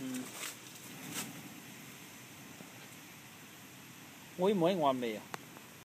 嗯，我也不一完美啊。